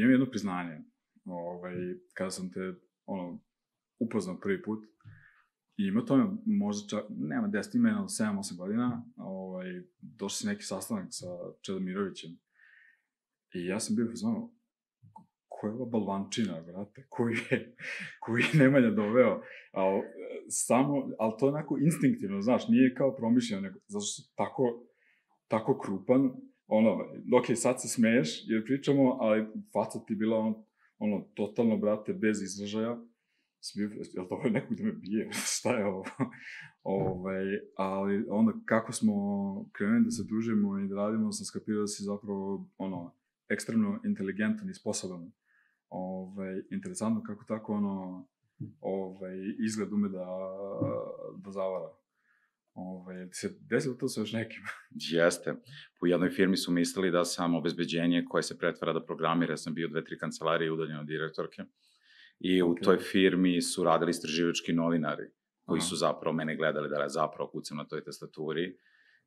imam jedno priznanje. Ovaj, kada sam te, ono, upoznao prvi put, I ima to možda čak, nema 10 imena, 7-8 godina, ovaj, došli si neki sastanak sa Čedomirovićem. I ja sam bio u ko je ova balvančina, brate, koji je, koji je Nemanja doveo, a, samo, ali to je onako instinktivno, znaš, nije kao promišljeno, nego, zato što tako, tako krupan, ono, ok, sad se smeješ jer pričamo, ali faca ti bila on, ono, totalno, brate, bez izražaja, sam jel to je nekog da me bije, šta je ovo? ovaj, ali onda kako smo krenuli da se družimo i da radimo, sam skapirao da si zapravo, ono, ekstremno inteligentan i sposoban. Ovaj, interesantno kako tako, ono, ovaj, izgled ume da, da zavara. Ovaj, se desilo to sa još nekim? Jeste. Po jednoj firmi su mislili da sam obezbeđenje koje se pretvara da programira, sam bio dve, tri kancelarije udaljeno od direktorke. I u okay. toj firmi su radili istraživački novinari, koji Aha. su zapravo mene gledali da ja zapravo kucam na toj tastaturi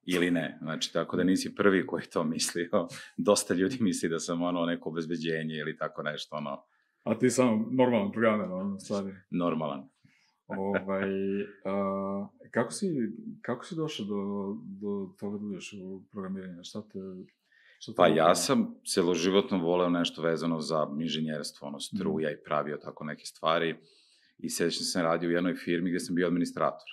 ili ne. Znači, tako da nisi prvi koji to mislio. Dosta ljudi misli da sam ono neko obezbeđenje ili tako nešto, ono. A ti sam normalan programer, ono, stvari. Normalan. Ovaj, a, kako, si, kako si došao do, do toga da budeš u programiranju? Šta te, Pa ja sam celoživotno voleo nešto vezano za inženjerstvo, ono, struja mm. i pravio tako neke stvari. I sećam se radio u jednoj firmi gde sam bio administrator.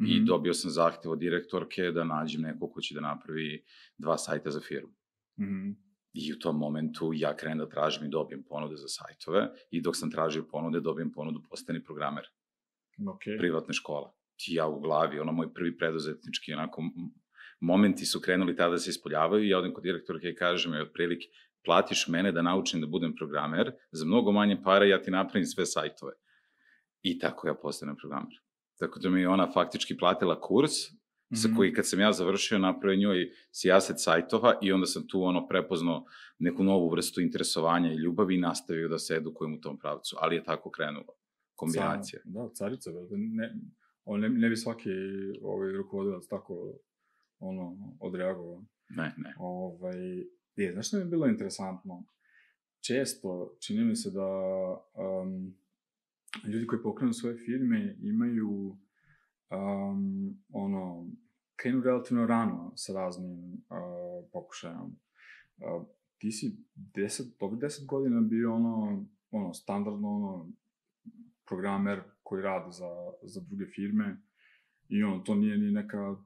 Mm. I mhm. dobio sam zahtev od direktorke da nađem neko ko će da napravi dva sajta za firmu. Mm. I u tom momentu ja krenem da tražim i dobijem ponude za sajtove i dok sam tražio ponude, dobijem ponudu postani programer. Okay. Privatne škola. I ja u glavi, ono moj prvi preduzetnički onako momenti su krenuli tada da se ispoljavaju i ja odem kod direktorke i kažem je otprilike platiš mene da naučim da budem programer, za mnogo manje para ja ti napravim sve sajtove. I tako ja postanem programer. Tako da mi je ona faktički platila kurs, mm -hmm. sa mhm. koji kad sam ja završio napravio njoj sijaset sajtova i onda sam tu ono prepoznao neku novu vrstu interesovanja i ljubavi i nastavio da se edukujem u tom pravcu. Ali je tako krenulo. Kombinacija. Car, da, carica, ne, on ne, ne bi svaki ovaj, rukovodilac tako ono, odreagovao. Ne, ne. Ovaj, je, znaš što mi je bilo interesantno? Često, čini mi se da um, ljudi koji pokrenu svoje firme imaju um, ono, krenu relativno rano sa raznim uh, pokušajom. Uh, ti si 10, dobro 10 godina bio ono, ono, standardno ono, programer koji radi za, za druge firme i ono, to nije ni neka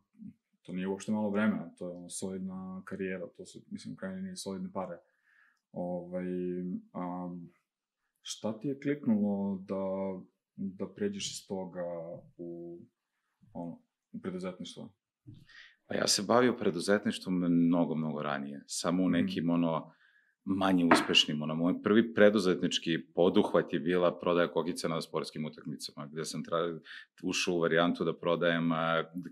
to nije uopšte malo vremena, to je ono solidna karijera, to su, mislim, krajnje nije solidne pare. Ovaj, um, šta ti je kliknulo da, da pređeš iz toga u, ono, u preduzetništvo? Pa ja se bavio preduzetništvom mnogo, mnogo ranije. Samo u mhm. nekim, mm. ono, manje uspešnim. Ono, moj prvi preduzetnički poduhvat je bila prodaja kokica na sportskim utakmicama, gde sam tra... ušao u varijantu da prodajem,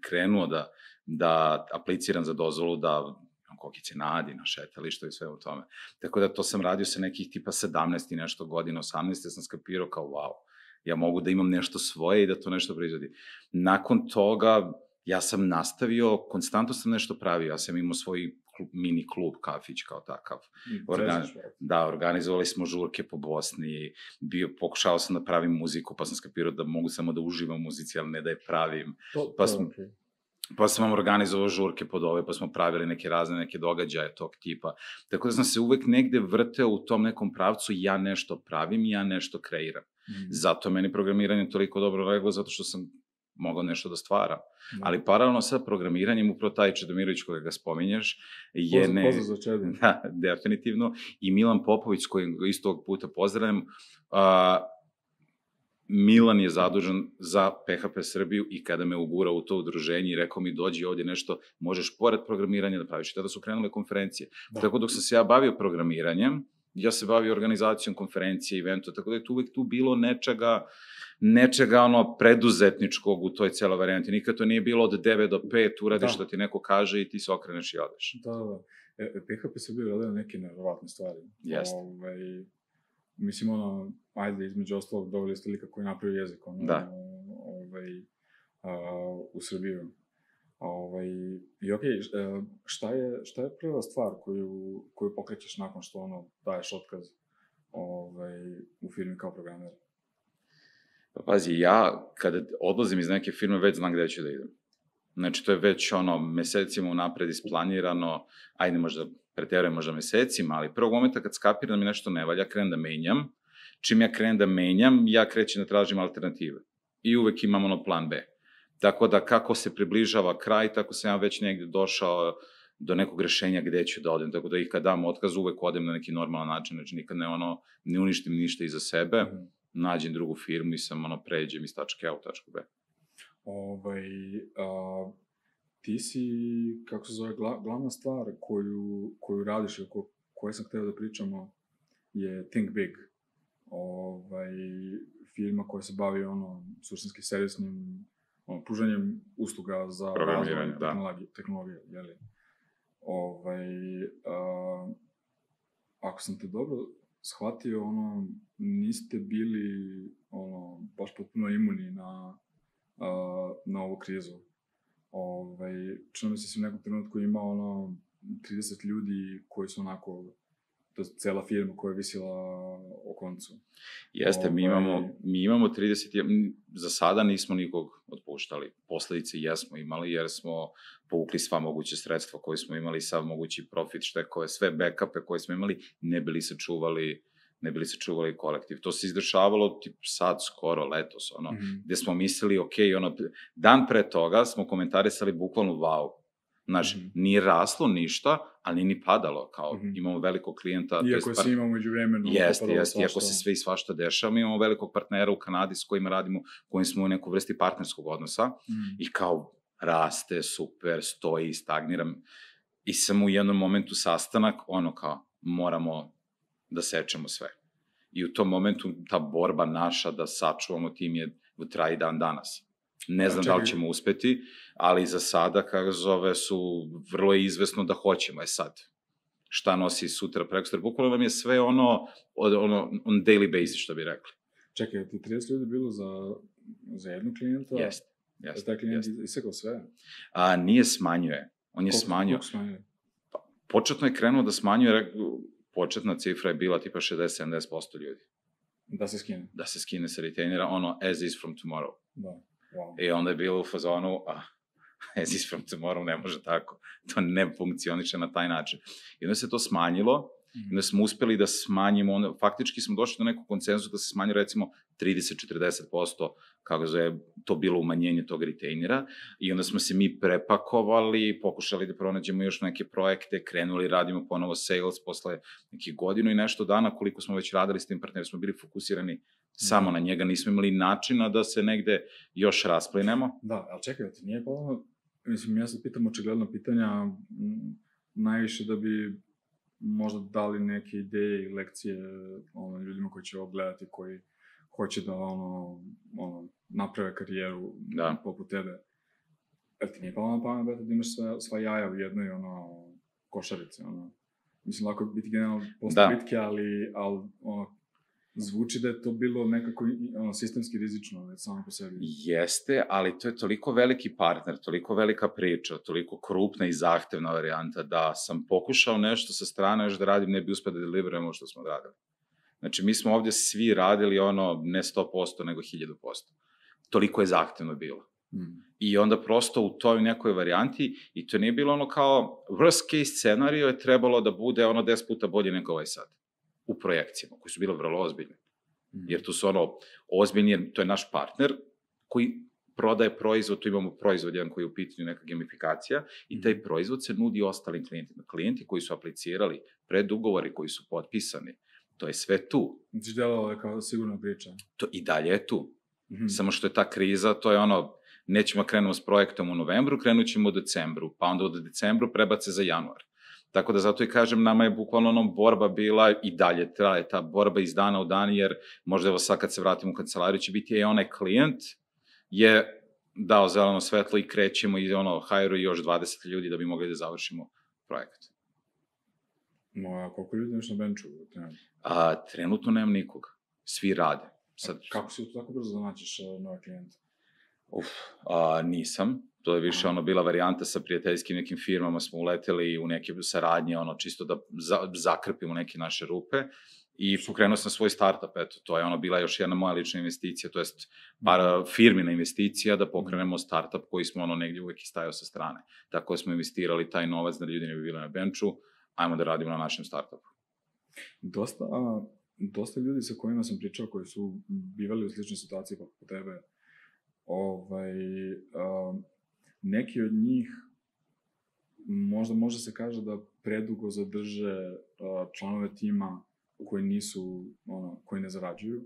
krenuo da, da apliciram za dozvolu da kokice na Adi, na šetalištu i sve u tome. Tako da to sam radio sa nekih tipa 17 i nešto godina, 18. sam skapirao kao wow, ja mogu da imam nešto svoje i da to nešto proizvodi. Nakon toga ja sam nastavio, konstantno sam nešto pravio, ja sam imao svoj mini klub, kafić kao takav. Organ, da, organizovali smo žurke po Bosni, bio, pokušao sam da pravim muziku, pa sam skapirao da mogu samo da uživam muzici, ali ne da je pravim. To, pa sam, okay. Pa sam vam organizovao žurke pod ove, pa smo pravili neke razne neke događaje tog tipa. Tako da sam se uvek negde vrteo u tom nekom pravcu, ja nešto pravim, ja nešto kreiram. Mm. Zato meni programiranje toliko dobro leglo, zato što sam mogao nešto da stvara. Da. Ali paralelno sa programiranjem, upravo taj Čedomirović koga ga spominješ, je Pozdrav, ne... Pozdrav za Čedim. Da, definitivno. I Milan Popović, koji istog puta pozdravljam, a, Milan je zadužen za PHP Srbiju i kada me ugura u to udruženje i rekao mi dođi ovdje nešto, možeš pored programiranja da praviš. I tada su krenule konferencije. Da. Tako dok sam se ja bavio programiranjem, ja se bavio organizacijom konferencije, eventa, tako da je tu uvek tu bilo nečega, nečega ono preduzetničkog u toj celoj varijanti. Nikad to nije bilo od 9 do 5, uradiš da. što ti neko kaže i ti se okreneš i odeš. Da, da. E, PHP se bio radio neke nevrovatne stvari. Jeste. Ovaj, mislim, ono, ajde, između ostalog, doveli ste lika koji napravio jezik, ono, da. ovaj, a, u Srbiju. Ovaj, I okej, okay, šta je, šta je prva stvar koju, koju pokrećeš nakon što ono, daješ otkaz ovaj, u firmi kao programer? Pa pazi, ja kada odlazim iz neke firme već znam gde ću da idem. Znači, to je već ono, mesecima unapred isplanirano, ajde možda preterujem možda mesecima, ali prvog momenta kad skapiram da mi nešto ne valja, krenem da menjam. Čim ja krenem da menjam, ja krećem da tražim alternative. I uvek imam ono plan B. Tako da kako se približava kraj, tako sam ja već negde došao do nekog rešenja gde ću da odem. Tako da i kad dam otkaz, uvek odem na neki normalan način, znači nikad ne ono, ne uništim ništa iza sebe, mm -hmm. nađem drugu firmu i sam ono pređem iz tačke A u tačku B. Ovaj, a, ti si, kako se zove, gla, glavna stvar koju, koju radiš, ko, koje sam hteo da pričamo, je Think Big. Ovaj, firma koja se bavi ono, suštinski servisnim ono, pružanjem usluga za razvoj da. tehnologije, tehnologije jeli? Ovaj, a, ako sam te dobro shvatio, ono, niste bili ono, baš potpuno imuni na, a, na ovu krizu. Ovaj, čini mi se da u nekom trenutku ima ono 30 ljudi koji su onako to je cela firma koja je visila o koncu. Jeste, mi ovaj, imamo, mi imamo 30, za sada nismo nikog otpuštali. Posledice jesmo imali jer smo povukli sva moguće sredstva koje smo imali, sav mogući profit, štekove, sve backupe koje smo imali, ne bili se čuvali ne bili se čuvali kolektiv. To se izdešavalo tip sad, skoro, letos, ono, mm -hmm. gde smo mislili, ok, ono, dan pre toga smo komentarisali bukvalno wow, Znaš, mm -hmm. nije raslo ništa, ali nije ni padalo, kao mm -hmm. imamo velikog klijenta. Iako se imamo među vremenu. Jeste, jeste, iako se sve i svašta dešava, mi imamo velikog partnera u Kanadi s kojima radimo, kojim smo u neku vrsti partnerskog odnosa mm -hmm. i kao raste, super, stoji, stagniram. I sam u jednom momentu sastanak, ono kao, moramo da sečemo sve. I u tom momentu ta borba naša da sačuvamo tim je traji dan danas. Ne znam da li ćemo uspeti, ali za sada, kako zove, su vrlo izvesno da hoćemo. Je sad, šta nosi sutra, prekosutra. Bukvalno nam je sve ono, ono on daily basis, što bi rekli. Čekaj, ti 30 ljudi bilo za, za jednu klijenta? Jeste. Jeste. Taj klijent jest. isekao sve? A, nije smanjuje. On je koliko, smanjio. Koliko smanjuje? Pa, početno je krenuo da smanjuje, početna cifra je bila tipa 60-70% ljudi. Da se skine? Da se skine sa retainera, ono as is from tomorrow. Da. Wow. I onda je bilo u fazonu, ah, as is from tomorrow ne može tako. To ne funkcioniše na taj način. I onda se to smanjilo. I onda smo uspeli da smanjimo, onda, faktički smo došli do nekog koncenzusa da se smanji recimo 30-40%, kako je to bilo umanjenje tog retainera, i onda smo se mi prepakovali, pokušali da pronađemo još neke projekte, krenuli, radimo ponovo sales posle nekih godinu i nešto dana, koliko smo već radili s tim partnerom, smo bili fokusirani samo na njega, nismo imali načina da se negde još rasplinemo. Da, ali čekaj, ti nije polo, mislim, ja se pitam očigledno pitanja m, najviše da bi možda dali neke ideje i lekcije ono, ljudima koji će ovo gledati, koji hoće da ono, ono, naprave karijeru da. poput tebe. Jel ti nije palo na pamet, brate, da imaš sva, sva jaja u jednoj ono, košarici, ono. Mislim, lako biti generalno posle da. bitke, ali, ali ono, Zvuči da je to bilo nekako ono, sistemski rizično, već samo po sebi. Jeste, ali to je toliko veliki partner, toliko velika priča, toliko krupna i zahtevna varijanta da sam pokušao nešto sa strane još da radim, ne bi uspio da deliverujemo što smo radili. Znači, mi smo ovde svi radili ono, ne 100%, nego 1000%. Toliko je zahtevno bilo. Mm. I onda prosto u toj nekoj varijanti, i to nije bilo ono kao, worst case scenario je trebalo da bude ono 10 puta bolje nego ovaj sad u projekcijama, koji su bile vrlo ozbiljne. Mm. Jer tu su ono, ozbiljni, jer to je naš partner koji prodaje proizvod, tu imamo proizvod jedan koji je u pitanju neka gamifikacija i taj mhm. proizvod se nudi ostalim klijentima. Klijenti koji su aplicirali, predugovori koji su potpisani, to je sve tu. Znači, delovalo je kao sigurna priča. To i dalje je tu. Mm -hmm. Samo što je ta kriza, to je ono, nećemo krenemo s projektom u novembru, krenut ćemo u decembru, pa onda od decembru prebace za januar. Tako da zato i kažem, nama je bukvalno onom borba bila i dalje traje ta borba iz dana u dan, jer možda evo sad kad se vratimo u kancelariju će biti i onaj klijent je dao zeleno svetlo i krećemo i ono, hajru još 20 ljudi da bi mogli da završimo projekat. No, a koliko ljudi imaš na benču? A, trenutno nemam nikog. Svi rade. Sad... A kako si tako brzo da naćeš nove klijente? Uf, a, nisam. To je više ono bila varijanta sa prijateljskim nekim firmama, smo uleteli u neke saradnje, ono, čisto da za, zakrpimo neke naše rupe. I pokrenuo sam svoj startup, eto, to je ono bila još jedna moja lična investicija, to jest para firmina investicija da pokrenemo startup koji smo ono negdje uvek istajao sa strane. Tako da smo investirali taj novac da ljudi ne bi bili na benču, ajmo da radimo na našem startupu. Dosta, a, dosta ljudi sa kojima sam pričao koji su bivali u sličnoj situaciji poput tebe, ovaj, a, neki od njih možda može se kaže da predugo zadrže a, članove tima koji nisu, ono, koji ne zarađuju.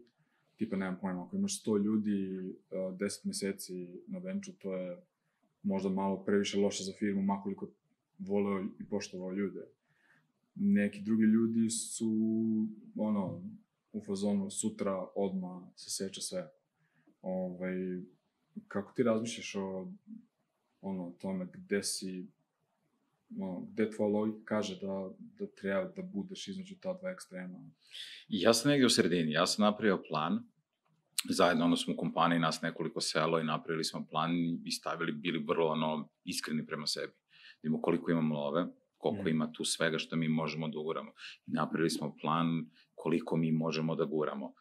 Tipa, nemam pojma, ako imaš 100 ljudi, uh, 10 meseci na benču, to je možda malo previše loše za firmu, makoliko voleo i poštovao ljude. Neki drugi ljudi su, ono, u fazonu sutra, odma se seče sve. Ovaj, kako ti razmišljaš o ono, tome gde si no, gde tvoja logika kaže da, da treba da budeš između ta dva ekstrema? Ja sam negdje u sredini, ja sam napravio plan, zajedno ono smo u kompaniji, nas nekoliko selo i napravili smo plan i stavili, bili vrlo ono, iskreni prema sebi. Vidimo koliko imamo love, koliko mm. ima tu svega što mi možemo da uguramo. Napravili smo plan koliko mi možemo da guramo.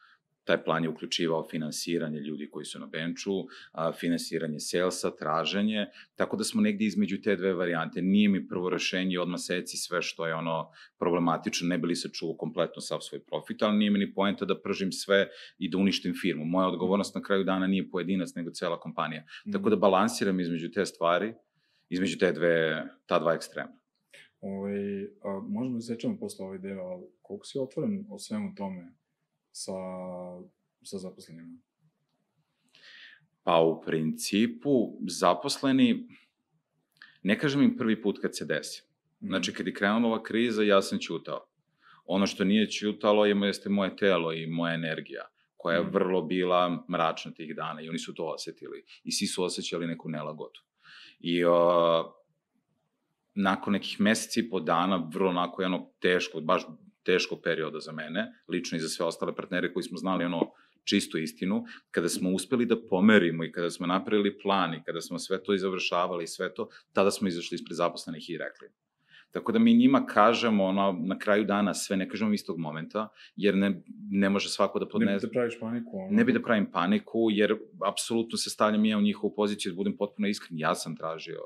Taj plan je uključivao finansiranje ljudi koji su na benču, finansiranje salesa, traženje, tako da smo negde između te dve varijante. Nije mi prvo rešenje odmah seci sve što je ono problematično, ne bi li se čuo kompletno sav svoj profit, ali nije mi ni poenta da pržim sve i da uništim firmu. Moja odgovornost na kraju dana nije pojedinac, nego cela kompanija. Mm. Tako da balansiram između te stvari, između te dve, ta dva ekstrema. Ove, ovaj, a, možemo da sečemo posle ovaj deo, ali koliko si otvoren o svemu tome sa, sa zaposlenima? Pa u principu zaposleni, ne kažem im prvi put kad se desi. Mhm. Znači, kad je krenula ova kriza, ja sam ćutao. Ono što nije ćutalo je, jeste moje telo i moja energija, koja je mm. vrlo bila mračna tih dana i oni su to osetili. I svi su osjećali neku nelagodu. I uh, nakon nekih meseci po dana, vrlo onako jedno teško, baš teško perioda za mene, lično i za sve ostale partnere koji smo znali ono čistu istinu, kada smo uspeli da pomerimo i kada smo napravili plan i kada smo sve to i završavali i sve to, tada smo izašli ispred zaposlenih i rekli. Tako da mi njima kažemo ono, na kraju dana sve, ne kažemo istog momenta, jer ne, ne može svako da podnese... Ne bi da praviš paniku. Ono. Ne bi da pravim paniku, jer apsolutno se stavljam ja u njihovu poziciju, da budem potpuno iskren. Ja sam tražio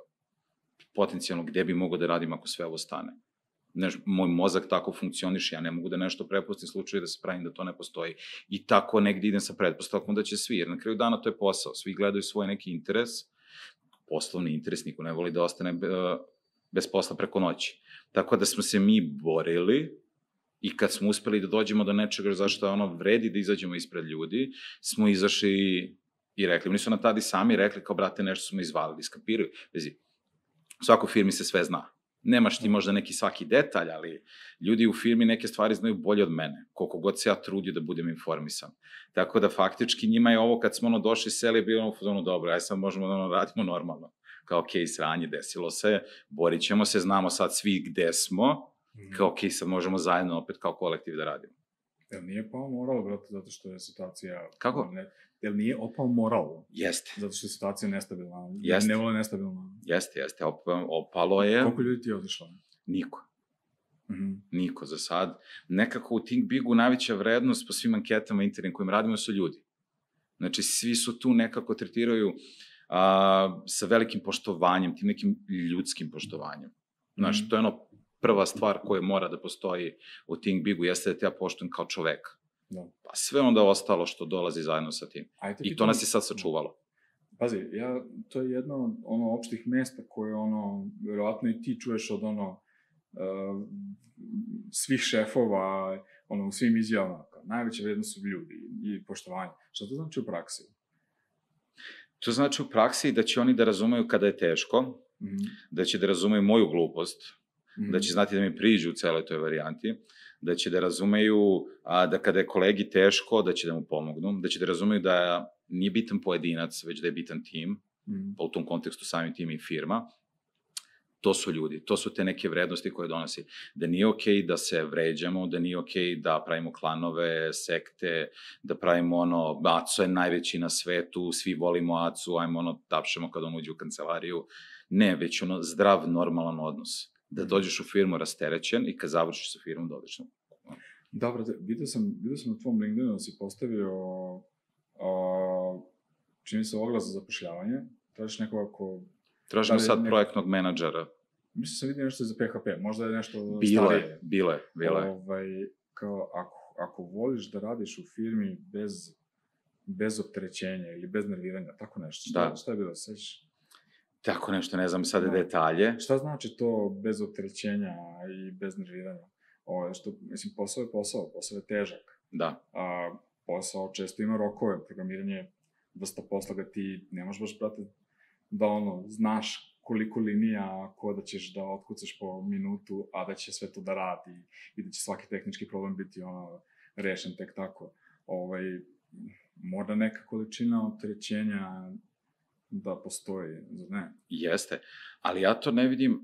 potencijalno gde bi mogo da radim ako sve ovo stane neš, moj mozak tako funkcioniše, ja ne mogu da nešto prepustim slučaju da se pravim da to ne postoji. I tako negde idem sa pretpostavkom da će svi, jer na kraju dana to je posao, svi gledaju svoj neki interes, poslovni interes, niko ne voli da ostane e, bez posla preko noći. Tako da smo se mi borili i kad smo uspeli da dođemo do nečega zašto ono vredi da izađemo ispred ljudi, smo izašli i rekli, oni su na tada i sami rekli kao, brate, nešto smo izvalili, skapiraju. Vezi, u svakoj firmi se sve zna nemaš ti možda neki svaki detalj, ali ljudi u firmi neke stvari znaju bolje od mene, koliko god se ja trudio da budem informisan. Tako da faktički njima je ovo kad smo ono došli seli bilo u fazonu dobro, aj sad možemo da ono radimo normalno. Kao ok, sranje, desilo se, borit ćemo se, znamo sad svi gde smo, mm. kao ok, sad možemo zajedno opet kao kolektiv da radimo. Jel nije pao moral, brate, zato što je situacija... Kako? Ne, jel nije opao moral? Jeste. Zato što je situacija nestabilna. Jeste. Ne vole nestabilna. Jeste, jeste. Op, opalo je... Koliko ljudi ti je otišlo? Niko. Mm -hmm. Niko za sad. Nekako u Think Bigu najveća vrednost po svim anketama internim kojim radimo su ljudi. Znači, svi su tu nekako tretiraju a, sa velikim poštovanjem, tim nekim ljudskim poštovanjem. Znači, mm -hmm. to je ono prva stvar koja mora da postoji u Think Bigu, jeste da te ja poštujem kao čoveka. Da. Pa sve onda ostalo što dolazi zajedno sa tim. Ajde, I to nas je sad sačuvalo. Pazi, ja, to je jedno od ono, opštih mesta koje, ono, verovatno i ti čuješ od, ono, uh, svih šefova, ono, u svim izjavama. Najveća vrednost su ljudi i poštovanje. Šta to znači u praksi? To znači u praksi da će oni da razumeju kada je teško, mm -hmm. da će da razumeju moju glupost, mm. da će znati da mi priđu u celoj toj varijanti, da će da razumeju a, da kada je kolegi teško, da će da mu pomognu, da će da razumeju da nije bitan pojedinac, već da je bitan tim, mm. pa u tom kontekstu sami tim i firma, to su ljudi, to su te neke vrednosti koje donosi. Da nije okej okay da se vređamo, da nije okej okay da pravimo klanove, sekte, da pravimo ono, Aco je najveći na svetu, svi volimo Acu, ajmo ono, tapšemo kad on uđe u kancelariju. Ne, već ono zdrav, normalan odnos da dođeš u firmu rasterećen i kad završiš sa firmom da na Dobro, da, vidio sam, vidio sam na tvom LinkedInu da si postavio a, čini se oglas za zapošljavanje, tražiš nekoga ko... Tražimo Da sad neko- projektnog menadžera. Mislim sam vidio nešto za PHP, možda je nešto Bilo starije. je, bilo je, bilo je. Ovaj, kao, ako, ako voliš da radiš u firmi bez, bez opterećenja ili bez nerviranja, tako nešto, šta, Da. šta je bilo, sećaš? Tako nešto, ne znam sada Da. detalje. Šta znači to bez opterećenja i bez nerviranja? O, što, mislim, posao je posao, posao je težak. Da, A, posao često ima rokove, programiranje je dosta posla ga ti ne možeš baš, brate, da ono, znaš koliko linija koda ćeš da otkucaš po minutu, a da će sve to da radi i da će svaki tehnički problem biti ono, rešen tek tako. Ovaj, mora neka količina opterećenja da postoji, ne? jeste. Ali ja to ne vidim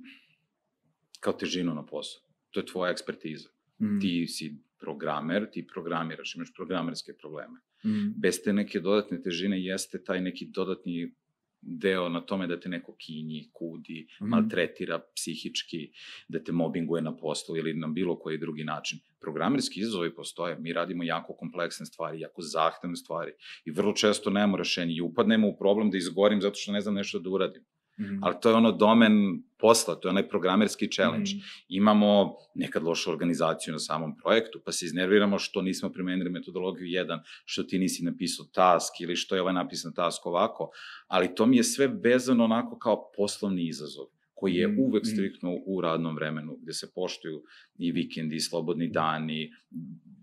kao težinu na poslu. To je tvoja ekspertiza. Mm. Ti si programer, ti programiraš, imaš programerske probleme. Mm. Bez te neke dodatne težine jeste taj neki dodatni deo na tome da te neko kinji, kudi, Mhm. maltretira psihički, da te mobinguje na poslu ili na bilo koji drugi način. Programerski izazovi postoje, mi radimo jako kompleksne stvari, jako zahtevne stvari i vrlo često nemamo rešenje i upadnemo u problem da izgorim zato što ne znam nešto da uradim. Mm. Ali to je ono domen posla, to je onaj programerski challenge. Mm. Imamo nekad lošu organizaciju na samom projektu, pa se iznerviramo što nismo primenili metodologiju 1, što ti nisi napisao task ili što je ovaj napisan task ovako, ali to mi je sve vezano onako kao poslovni izazov koji je Mm, uvek mm. striktno u radnom vremenu, gde se poštuju i vikendi, i slobodni dani,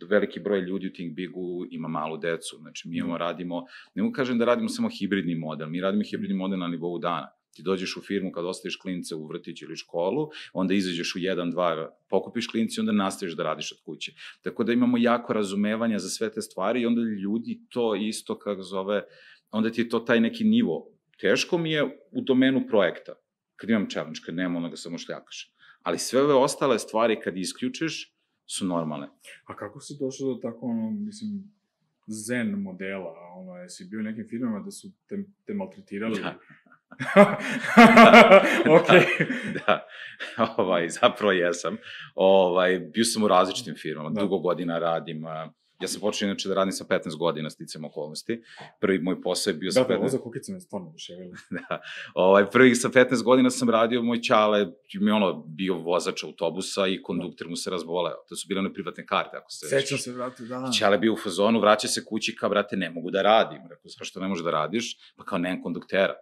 veliki broj ljudi u Think Bigu ima malu decu, znači mi imamo, Mm. radimo, ne mogu kažem da radimo samo hibridni model, mi radimo hibridni model na nivou dana. Ti dođeš u firmu kad ostaviš klince u vrtić ili školu, onda izađeš u 1, 2, pokupiš klinci i onda nastaviš da radiš od kuće. Tako da imamo jako razumevanja za sve te stvari i onda ljudi to isto, kako zove, onda ti je to taj neki nivo. Teško mi je u domenu projekta, kad imam challenge, kad nema onoga samo šljakaš. Ali sve ove ostale stvari kad isključiš, su normalne. A kako si došao do tako, ono, mislim, zen modela, ono, jesi bio u nekim firmama da su te, te maltretirali? Da. ok. da, ovaj, zapravo jesam. Ovaj, bio sam u različitim firmama, Da. dugo godina radim. Ja sam počeo inače da radim sa 15 godina sticam okolnosti. Prvi moj posao je bio sa Da, 15 ovo za kukice me stvarno oduševilo. da. Ovaj, prvi sa 15 godina sam radio, moj čale mi ono, bio vozač autobusa i konduktor mu se razboleo. To su bile one privatne karte, ako se... Sećam se, brate, da. Čale bio u fazonu, vraća se kući, kao, brate, ne mogu da radim. Rekao, zašto ne možeš da radiš? Pa kao, nemam konduktera.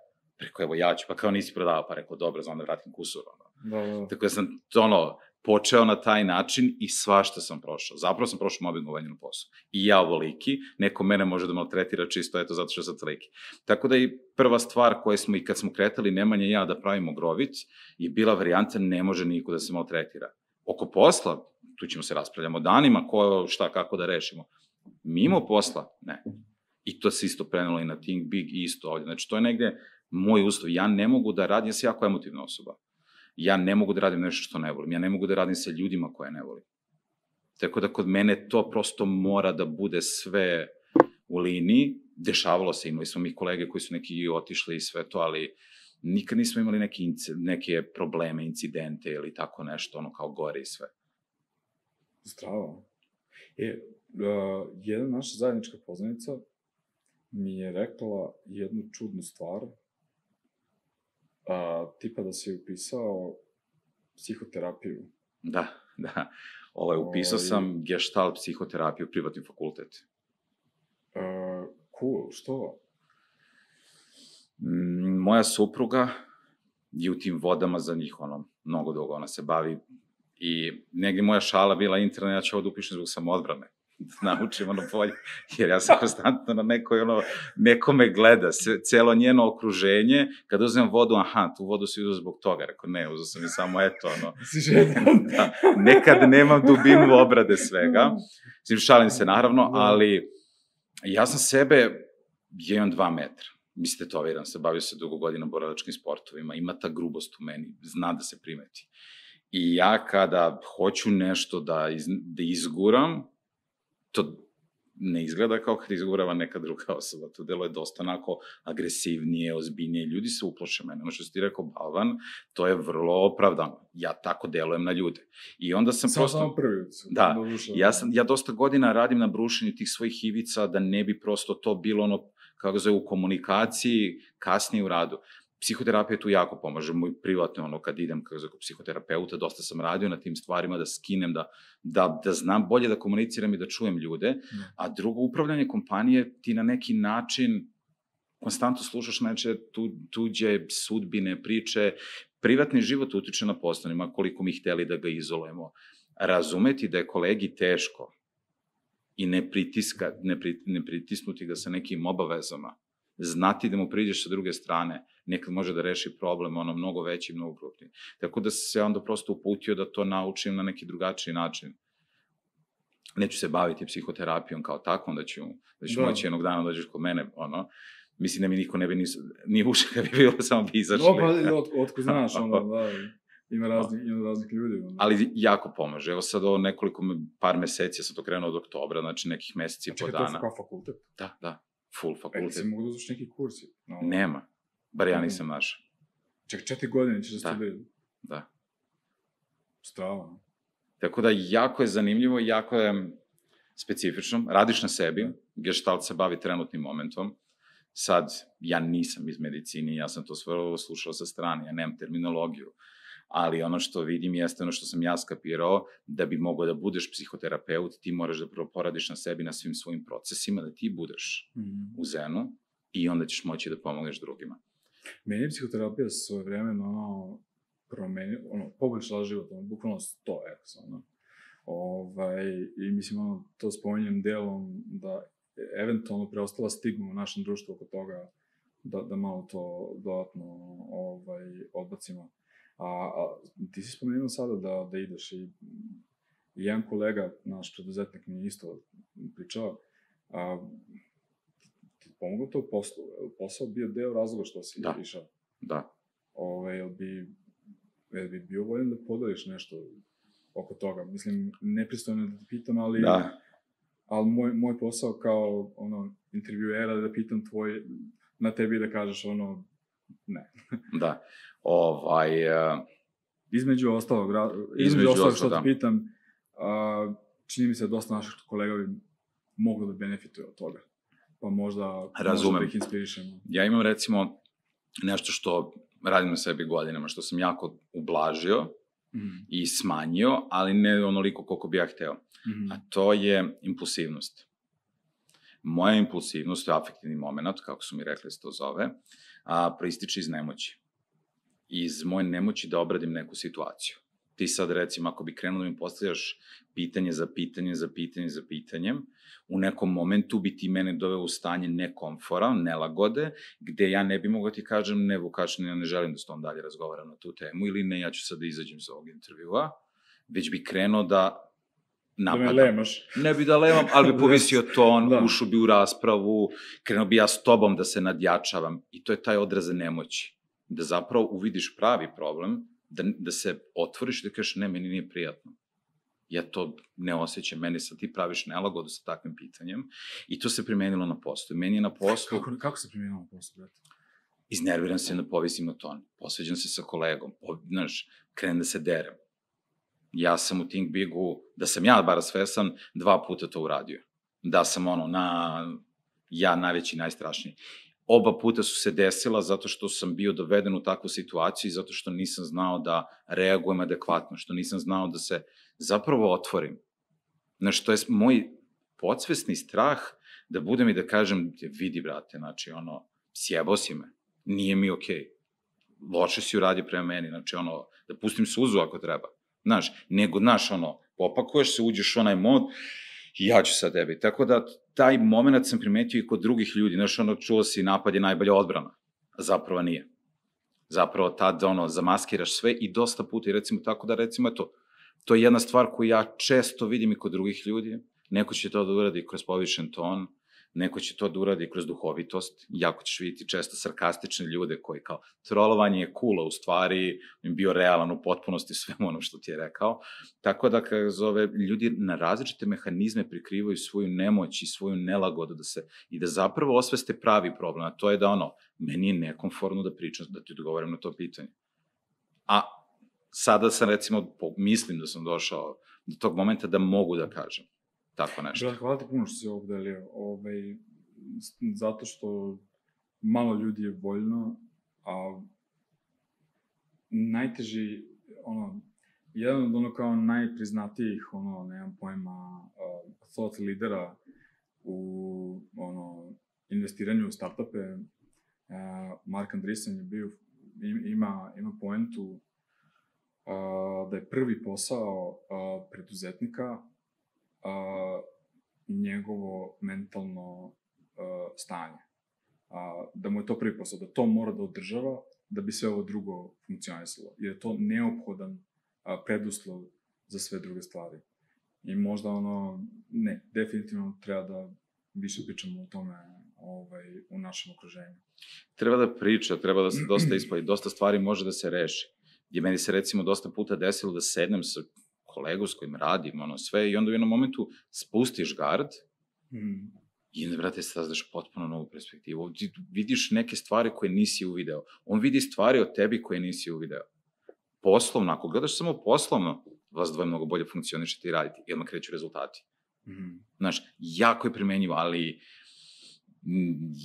Rekao, evo ja ću, pa kao nisi prodavao, pa rekao, dobro, znam da vratim kusur. Ono. Da, da. Tako da sam, ono, počeo na taj način i svašta sam prošao. Zapravo sam prošao mobbingovanje na poslu. I ja ovoliki, neko mene može da maltretira čisto, eto, zato što sam toliki. Tako da i prva stvar koju smo i kad smo kretali Nemanja i ja da pravimo grović je bila varijanta ne može niko da se maltretira. Oko posla, tu ćemo se raspravljamo danima, ko, šta, kako da rešimo. Mimo posla, ne. I to se isto prenelo i na Think Big isto ovdje. Znači, to je negde moj uslov. Ja ne mogu da radim, ja sam jako emotivna osoba ja ne mogu da radim nešto što ne volim. Ja ne mogu da radim sa ljudima koje ne volim. Tako da kod mene to prosto mora da bude sve u liniji. Dešavalo se, imali smo mi kolege koji su neki otišli i sve to, ali nikad nismo imali inci, neke probleme, incidente ili tako nešto, ono kao gore i sve. Zdravo. E, uh, jedna naša zajednička poznanica mi je rekla jednu čudnu stvar, a, tipa da si upisao psihoterapiju. Da, da. Ovaj, upisao Ovaj- sam gestalt psihoterapiju, privatni fakultet. Uh, cool, što? Mm, moja supruga je u tim vodama za njih, ono, mnogo dugo ona se bavi i negdje moja šala bila interna, ja ću ovo da upišem zbog samoodbrane, naučim ono bolje, jer ja sam konstantno na nekoj, ono, neko me gleda, sve, celo njeno okruženje, kada uzmem vodu, aha, tu vodu si uzeo zbog toga, rekao, ne, uzeo sam i samo, eto, ono, da, nekad nemam dubinu obrade svega, Mislim, šalim se naravno, Da. ali ja sam sebe, ja imam dva metra. Mislim, tetoviran se, bavio se dugo godina borilačkim sportovima, ima ta grubost u meni, zna da se primeti. I ja kada hoću nešto da, iz, da izguram, to ne izgleda kao kad izgurava neka druga osoba. To delo je dosta onako agresivnije, ozbiljnije. Ljudi se uploše mene. Ono što si ti rekao, balvan, to je vrlo opravdano. Ja tako delujem na ljude. I onda sam Samo, prosto... samo prvi. Da, duša, Ja, sam, ja dosta godina radim na brušenju tih svojih ivica da ne bi prosto to bilo ono, kako zove, u komunikaciji, kasnije u radu. Psihoterapija tu jako pomaže, moj privatno, ono, kad idem kako psihoterapeuta, dosta sam radio na tim stvarima, da skinem, da, da, da znam bolje da komuniciram i da čujem ljude, Da. a drugo, upravljanje kompanije, ti na neki način konstantno slušaš neče tu, tuđe sudbine, priče, privatni život utiče na poslovnima, koliko mi hteli da ga izolujemo. Razumeti da je kolegi teško i ne, pritiska, ne, pri, ne pritisnuti ga sa nekim obavezama, znati da mu priđeš sa druge strane, nekad može da reši problem, ono, mnogo veći i mnogo krupniji. Tako da sam se onda prosto uputio da to naučim na neki drugačiji način. Neću se baviti psihoterapijom kao takvom, da ću, da ću Da. moći jednog dana dođeš kod mene, ono, mislim da mi niko ne bi ni, ni uša kad bi bilo, samo bi izašli. No, pa, od, otko znaš, ono, da, ima raznih, ima raznih ljudi. Ono. ali jako pomaže. Evo sad ovo nekoliko, par meseci, ja sam to krenuo od oktobra, znači nekih meseci i po Čekaj, to dana. je kao fakultet. Da, da, full E, fakultet. si mogu da uzeš neki kursi. No. Nema, bar ja Mhm. nisam našao. Čekaj, četiri godine ćeš da Da. studiraš. Da. Strava. Tako da jako je zanimljivo, jako je specifično. Radiš na sebi, gestalt se bavi trenutnim momentom. Sad, ja nisam iz medicine, ja sam to sve ovo slušao sa strane, ja nemam terminologiju. Ali ono što vidim jeste ono što sam ja skapirao, da bi mogao da budeš psihoterapeut, ti moraš da prvo poradiš na sebi, na svim svojim procesima, da ti budeš Mm. u zenu i onda ćeš moći da pomogneš drugima. Meni je psihoterapija svoje vremeno, ono, promeni, ono, poboljšala život, ono, bukvalno 100 x, ono. Ovaj, I mislim, ono, to spominjem delom da eventualno preostala stigma u našem društvu oko toga da, da malo to dodatno ovaj, odbacimo. A, a ti si spomenuo sada da, da ideš i, jedan kolega, naš preduzetnik mi isto pričao, a, pomoglo to u poslu, posao bio deo razloga što si Da. išao? Da. Ove, jel bi, jel bi bio voljen da podeliš nešto oko toga? Mislim, nepristojno da te pitam, ali, Da. ali moj, moj posao kao ono, intervjuera da pitam tvoj, na tebi da kažeš ono, ne. Da. Ovaj, uh, Između ostalog, ra- između, Između ostalog što ostalog, te da. pitam, a, čini mi se da dosta naših kolega bi moglo da benefituje od toga. Pa možda, Razumem. možda da ih inspirišemo. ja imam recimo nešto što radim na sebi godinama, što sam jako ublažio Mhm. i smanjio, ali ne onoliko koliko bi ja hteo. Mhm. A to je impulsivnost. Moja impulsivnost, to je afektivni moment, kako su mi rekli da se to zove, a, proističe iz nemoći. Iz moje nemoći da obradim neku situaciju. Ti sad recimo, ako bi krenuo da mi postavljaš pitanje za pitanje za pitanje za pitanjem, u nekom momentu bi ti mene doveo u stanje nekomfora, nelagode, gde ja ne bi mogao ti kažem, ne Vukačin, ja ne želim da s tom dalje razgovaram na tu temu, ili ne, ja ću sad da izađem iz ovog intervjua, već bi krenuo da Da napadam. me lemaš. Ne bi da levam, ali bi povisio ton, Da. da. ušao bi u raspravu, krenuo bi ja s tobom da se nadjačavam. I to je taj odraz nemoći. Da zapravo uvidiš pravi problem, da, da se otvoriš i da kažeš ne, meni nije prijatno. Ja to ne osjećam, meni sad ti praviš nelagodu sa takvim pitanjem i to se primenilo na poslu. Meni je na poslu, Kako, kako se primjenjamo posle, brate? iznerviram se da povisim ton, posveđam se sa kolegom, po, znaš, krenem da se derem. Ja sam u Think Bigu, da sam ja bar svesan, dva puta to uradio. Da sam ono, na, ja najveći, najstrašniji. Oba puta su se desila zato što sam bio doveden u takvu situaciju i zato što nisam znao da reagujem adekvatno, što nisam znao da se zapravo otvorim. Znaš, to je moj podsvesni strah da budem i da kažem, vidi, brate, znači, ono, sjebao si me, nije mi okej. Okay. Loše si uradio prema meni, znači, ono, da pustim suzu ako treba. Znaš, nego, znaš, ono, opakuješ se, uđeš u onaj mod, i ja ću sa tebi. Tako da, taj moment sam primetio i kod drugih ljudi. Znaš, ono, čuo si, napad je najbolja odbrana. Zapravo nije. Zapravo tad, ono, zamaskiraš sve i dosta puta, i recimo tako da, recimo, eto, to je jedna stvar koju ja često vidim i kod drugih ljudi. Neko će to da uradi kroz povišen ton, Neko će to da uradi kroz duhovitost, jako ćeš vidjeti često sarkastične ljude koji kao trolovanje je cool, u stvari bio realan u potpunosti svemu ono što ti je rekao. Tako da, kada zove, ljudi na različite mehanizme prikrivaju svoju nemoć i svoju nelagodu da se, i da zapravo osveste pravi problem, a to je da ono, meni je nekomfortno da pričam, da ti odgovorim na to pitanje. A sada sam recimo, mislim da sam došao do tog momenta da mogu da kažem tako nešto. Brat, hvala ti puno što si ovo delio. Ovaj, zato što malo ljudi je voljno, a najteži, ono, jedan od ono kao najpriznatijih, ono, nemam pojma, uh, thought lidera u, ono, investiranju u startupe, uh, Mark Andreessen je bio, ima, ima poentu uh, da je prvi posao uh, preduzetnika a, njegovo mentalno a, stanje. A, da mu je to prvi posao, da to mora da održava da bi sve ovo drugo funkcionisalo. Jer je to neophodan a, preduslov za sve druge stvari. I možda ono, ne, definitivno treba da više pričamo o tome ovaj, u našem okruženju. Treba da priča, treba da se dosta isplavi, dosta stvari može da se reši. Gdje meni se recimo dosta puta desilo da sednem sa kolegu s kojim radim, ono sve, i onda u jednom momentu spustiš gard mm. i onda, brate, saznaš potpuno novu perspektivu. Ti vidiš neke stvari koje nisi uvideo. On vidi stvari o tebi koje nisi uvideo. Poslovno, ako gledaš samo poslovno, vas dvoje mnogo bolje funkcionišete i radite i odmah kreću rezultati. Mm. Znaš, jako je primenjivo, ali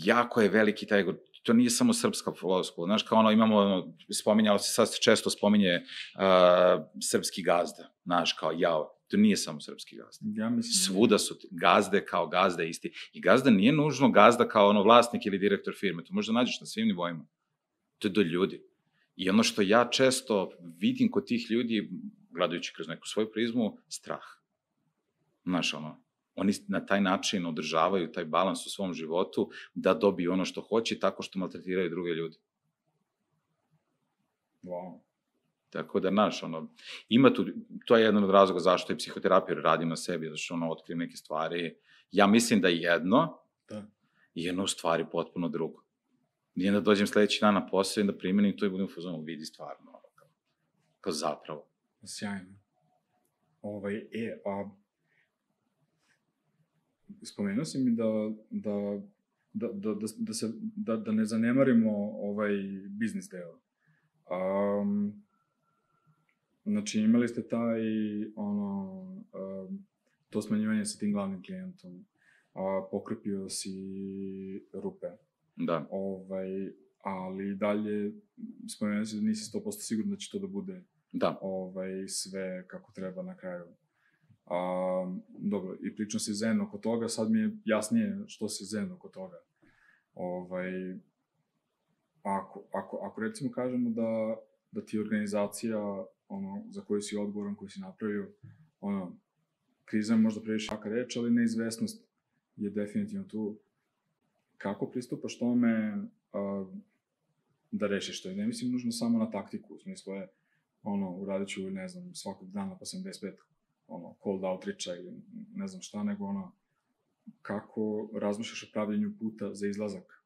jako je veliki taj to nije samo srpska floskula. Znaš, kao ono, imamo, spominjalo se, sad se često spominje uh, srpski gazda, znaš, kao jao. To nije samo srpski gazda. Ja mislim. Da Svuda su gazde kao gazde isti. I gazda nije nužno gazda kao ono vlasnik ili direktor firme. To možda nađeš na svim nivoima. To je do ljudi. I ono što ja često vidim kod tih ljudi, gledajući kroz neku svoju prizmu, strah. Znaš, ono, oni na taj način održavaju taj balans u svom životu da dobiju ono što hoće tako što maltretiraju druge ljude. Wow. Tako da, znaš, ono, ima tu, to je jedan od razloga zašto i psihoterapiju radim na sebi, zašto ono, otkrijem neke stvari. Ja mislim da jedno, da. jedno u stvari potpuno drugo. I onda dođem sledeći dan na posao i da primenim to i budem u fazonu, vidi stvarno, ono, kao, kao zapravo. Sjajno. Ovaj, e, a spomenuo si mi da, da, da, da, da, da, se, da, da ne zanemarimo ovaj biznis deo. Um, znači, imali ste taj, ono, um, to smanjivanje sa tim glavnim klijentom, a pokrpio si rupe. Da. Ovaj, ali dalje, spomenuo si da nisi 100% siguran da će to da bude da. ovaj, sve kako treba na kraju. A, dobro, i pričam se zen oko toga, sad mi je jasnije što se zen oko toga. Ovaj, ako, ako, ako recimo kažemo da, da ti organizacija ono, za koju si odgovoran, koju si napravio, ono, kriza je možda previše jaka reč, ali neizvesnost je definitivno tu. Kako pristupaš tome a, da rešiš to? Ne mislim nužno samo na taktiku, u smislu je, ono, uradit ću, ne znam, svakog dana pa 75 ono, cold outreacha ili ne znam šta, nego ono, kako razmišljaš o pravljenju puta za izlazak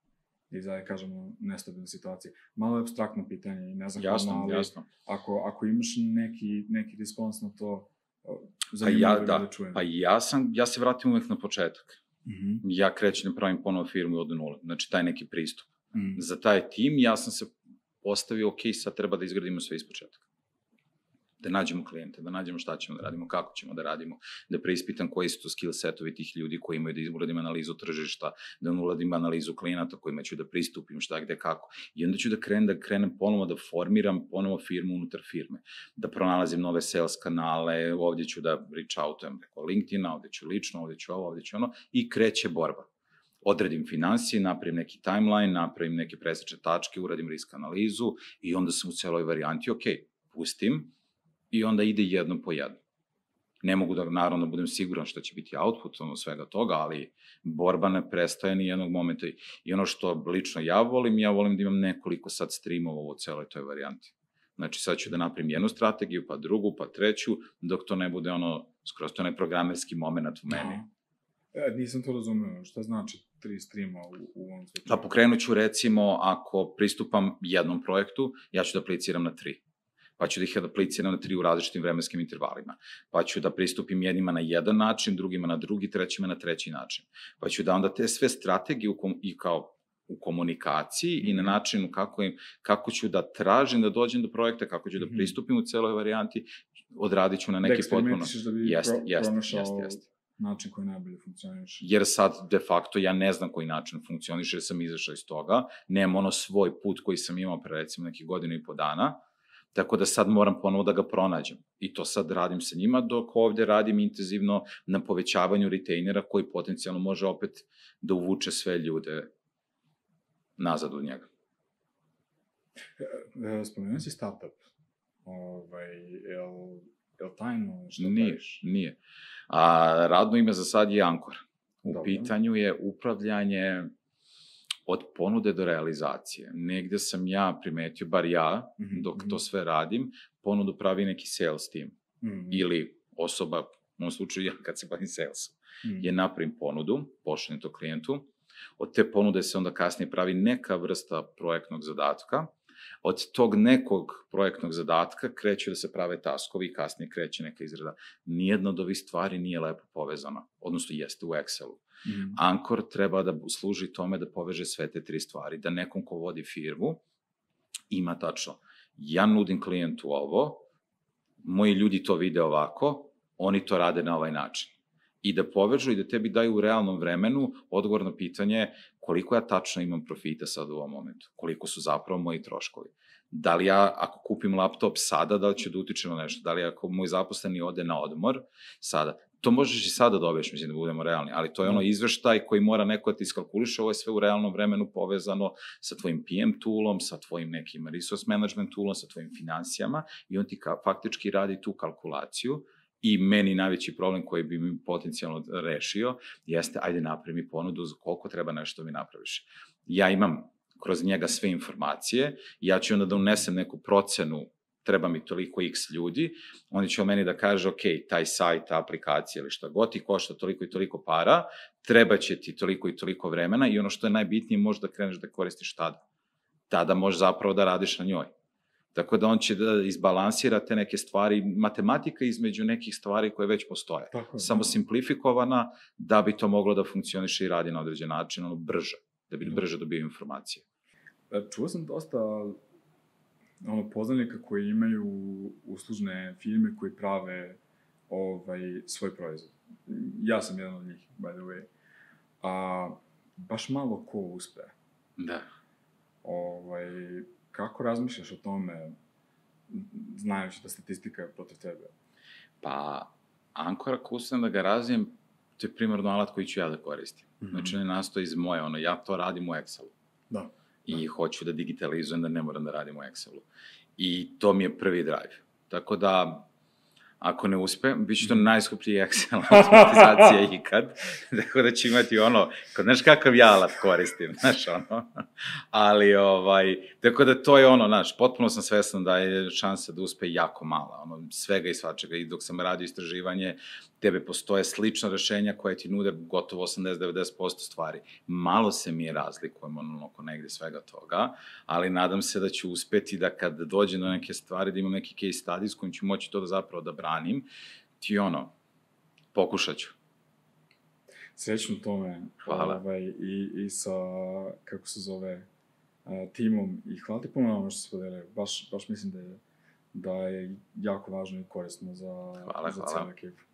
iz, da kažemo, nestabilne situacije. Malo je abstraktno pitanje i ne znam jasno, ali jasno. Ako, ako imaš neki, neki respons na to, pa ja, da, da čujem. Pa ja, sam, ja se vratim uvek na početak. Mm -hmm. Ja krećem da pravim ponovo firmu od nule. Znači, taj neki pristup. Mm -hmm. Za taj tim ja sam se postavio, ok, sad treba da izgradimo sve iz početka da nađemo klijente, da nađemo šta ćemo da radimo, kako ćemo da radimo, da preispitam koji su to skill setovi tih ljudi koji imaju da uradim analizu tržišta, da uradim analizu klijenata kojima ću da pristupim šta gde kako. I onda ću da krenem, da krenem ponovo da formiram ponovo firmu unutar firme, da pronalazim nove sales kanale, ovdje ću da reach outujem preko LinkedIna, ovdje ću lično, ovdje ću ovo, ovdje ću ono i kreće borba odredim financije, napravim neki timeline, napravim neke presečne tačke, uradim risk analizu i onda sam u celoj varijanti, ok, pustim, i onda ide jedno po jedno. Ne mogu da, naravno, budem siguran šta će biti output ono svega toga, ali borba ne prestaje ni jednog momenta. I ono što lično ja volim, ja volim da imam nekoliko sad streamova u celoj toj varijanti. Znači sad ću da napravim jednu strategiju, pa drugu, pa treću, dok to ne bude ono, skroz to ne programerski moment u meni. E, nisam to razumeo. Šta znači tri streama u, u ovom slučaju? Pa pokrenut ću recimo, ako pristupam jednom projektu, ja ću da apliciram na tri pa ću da ih apliciram na tri u različitim vremenskim intervalima. Pa ću da pristupim jednima na jedan način, drugima na drugi, trećima na treći način. Pa ću da onda te sve strategije u kom, i kao u komunikaciji i na mhm. načinu kako, im, kako ću da tražim da dođem do projekta, kako ću da mhm. pristupim u celoj varijanti, odradit ću na neki da potpuno... Da bi jest, pro, jest, jest, jest. način koji najbolje funkcioniš. Jer sad, de facto, ja ne znam koji način funkcioniš, jer sam izašao iz toga. Nemam ono svoj put koji sam imao pre, recimo, nekih godinu i po dana Tako da sad moram ponovo da ga pronađem. I to sad radim sa njima, dok ovde radim intenzivno na povećavanju retainera koji potencijalno može opet da uvuče sve ljude nazad u njega. E, e, spomenuo si startup. Ovaj, jel, jel tajno što Nije, praviš? nije. A, radno ime za sad je Ankor. U Dobro. pitanju je upravljanje od ponude do realizacije. Negde sam ja primetio, bar ja, mm -hmm. dok to mhm. sve radim, ponudu pravi neki sales team. Mm -hmm. Ili osoba, u ovom slučaju ja kad se bavim salesom, mm -hmm. je napravim ponudu, pošaljem to klijentu, od te ponude se onda kasnije pravi neka vrsta projektnog zadatka, od tog nekog projektnog zadatka kreću da se prave taskovi i kasnije kreće neka izrada. Nijedna od ovih stvari nije lepo povezana, odnosno jeste u Excelu. Mm. Ankor treba da služi tome da poveže sve te tri stvari, da nekom ko vodi firmu ima tačno, ja nudim klijentu ovo, moji ljudi to vide ovako, oni to rade na ovaj način. I da povežu i da tebi daju u realnom vremenu odgovor na pitanje koliko ja tačno imam profita sad u ovom momentu, koliko su zapravo moji troškovi. Da li ja, ako kupim laptop sada, da li će da utiče na nešto? Da li ako moj zaposleni ode na odmor sada? to možeš i sada da dobiješ, mislim da budemo realni, ali to je ono da. izveštaj koji mora neko da ti iskalkuliše, ovo je sve u realnom vremenu povezano sa tvojim PM toolom, sa tvojim nekim resource management toolom, sa tvojim financijama i on ti ka, faktički radi tu kalkulaciju i meni najveći problem koji bi mi potencijalno rešio jeste ajde napravi mi ponudu za koliko treba nešto da mi napraviš. Ja imam kroz njega sve informacije, ja ću onda da unesem neku procenu treba mi toliko x ljudi, oni će o meni da kaže, ok, taj sajt, ta aplikacija ili šta god ti košta toliko i toliko para, treba će ti toliko i toliko vremena i ono što je najbitnije, možeš da kreneš da koristiš tada. Tada možeš zapravo da radiš na njoj. Tako da on će da izbalansira te neke stvari, matematika između nekih stvari koje već postoje. Tako, Samo da. simplifikovana da bi to moglo da funkcioniše i radi na određen način, ono brže, da bi da. brže dobio informacije. E, čuo sam dosta ono, poznanika koji imaju uslužne firme koji prave ovaj, svoj proizvod. Ja sam jedan od njih, by the way. A, baš malo ko uspe. Da. Ovaj, kako razmišljaš o tome, znajući da statistika je protiv tebe? Pa, Ankor, ako ustavim da ga razvijem, to je primarno alat koji ću ja da koristim. Mm -hmm. Znači, ne nastoji iz moje, ono, ja to radim u Excelu. Da i hoću da digitalizujem da ne moram da radim u Excelu. I to mi je prvi drive. Tako da, Ako ne uspe, bit će to mhm. najskuplji Excel automatizacija ikad. Tako da će imati ono, kod, znaš kakav ja alat koristim, znaš ono. Ali, ovaj, tako da to je ono, znaš, potpuno sam svestan da je šansa da uspe jako mala, ono, svega i svačega. I dok sam radio istraživanje, tebe postoje slična rešenja koje ti nude gotovo 80-90% stvari. Malo se mi je razlikujemo ono, oko negde svega toga, ali nadam se da ću uspeti da kad dođe do neke stvari, da imam neki case studies kojim ću moći to da zapravo da branim, ti ono, pokušat ću. Srećno tome. Hvala. Ovaj, i, I sa, kako se zove, uh, timom i hvala ti puno na ono što se podelio. Baš, baš mislim da je, da je jako važno i korisno za, hvala, za hvala. ekipu.